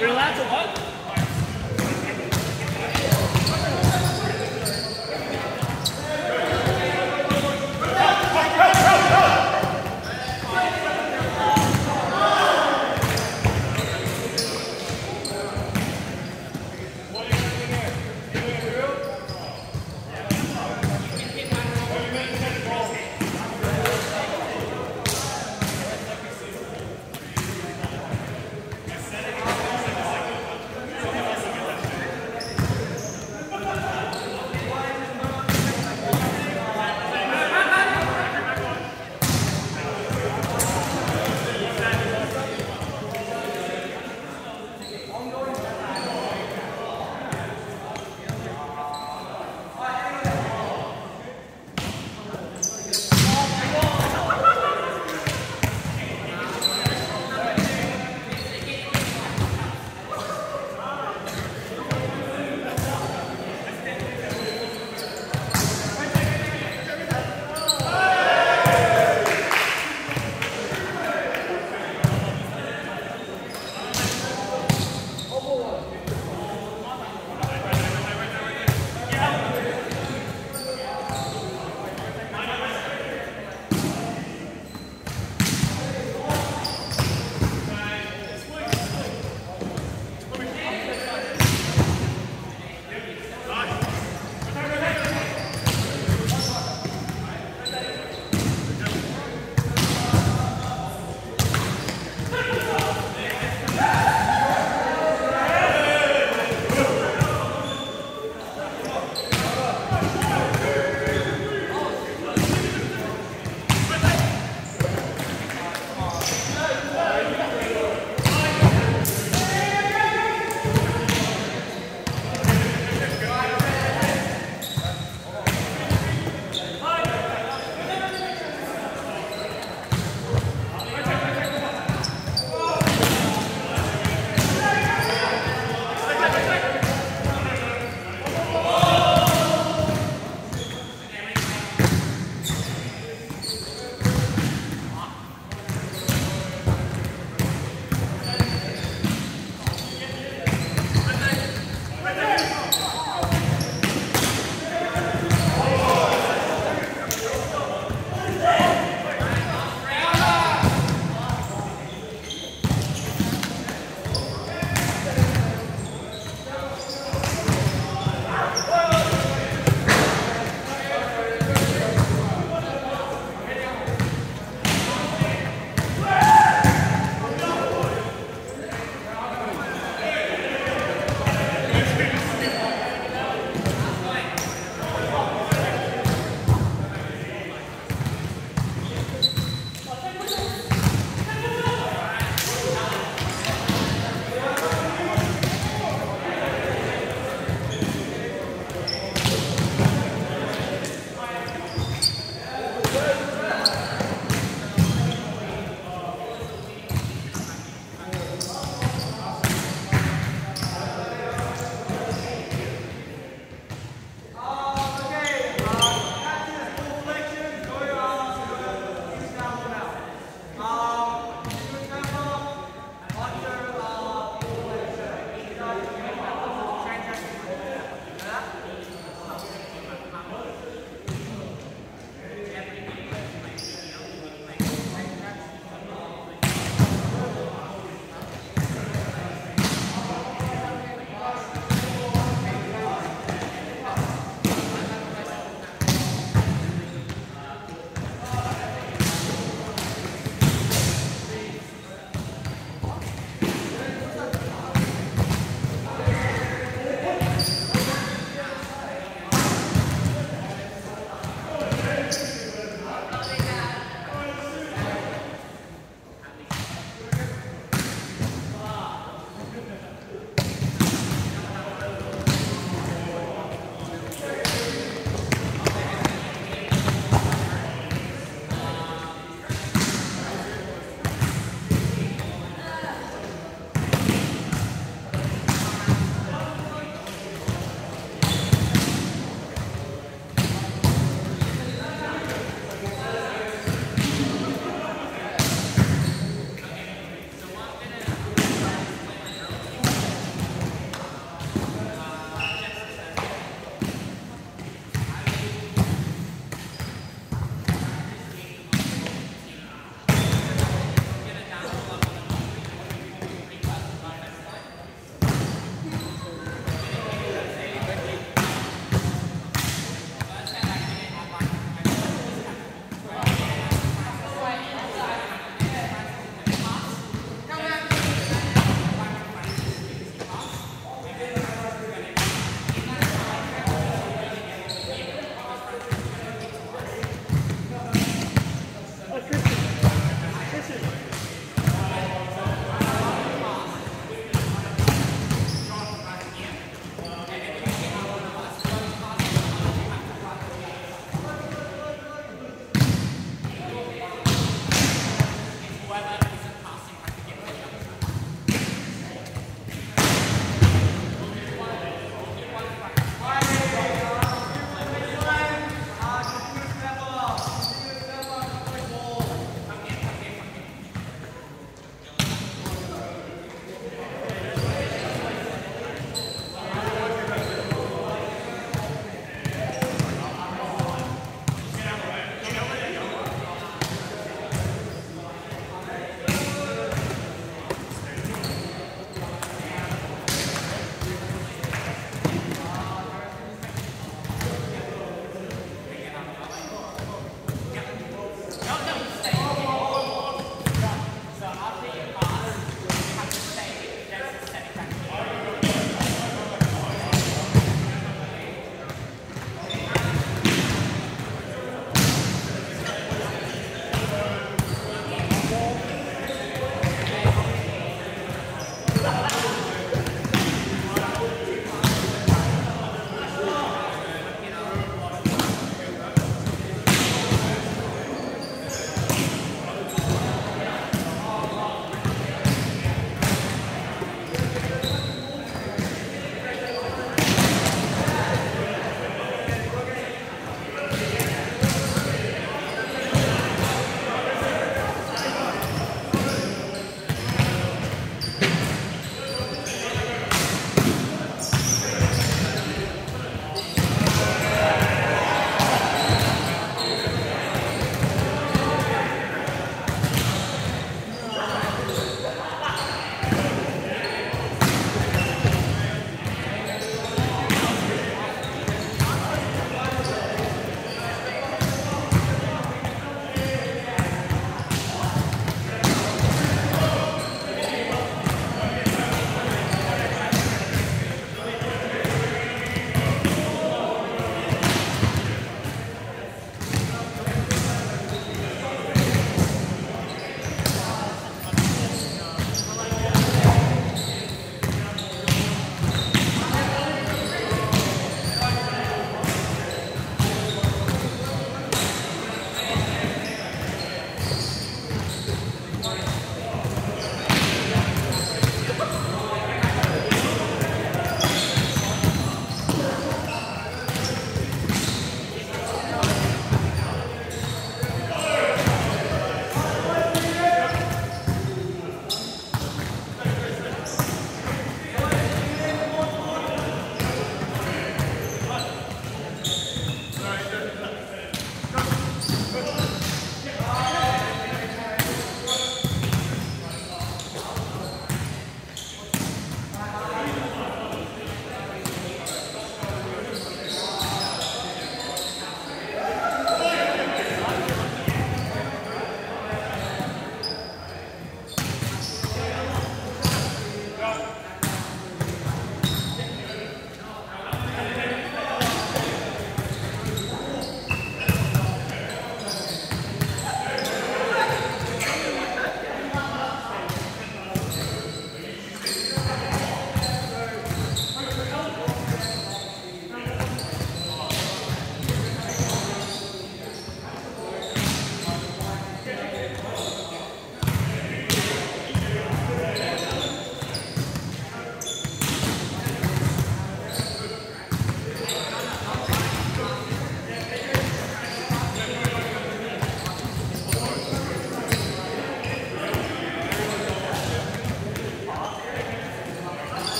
You're allowed to what?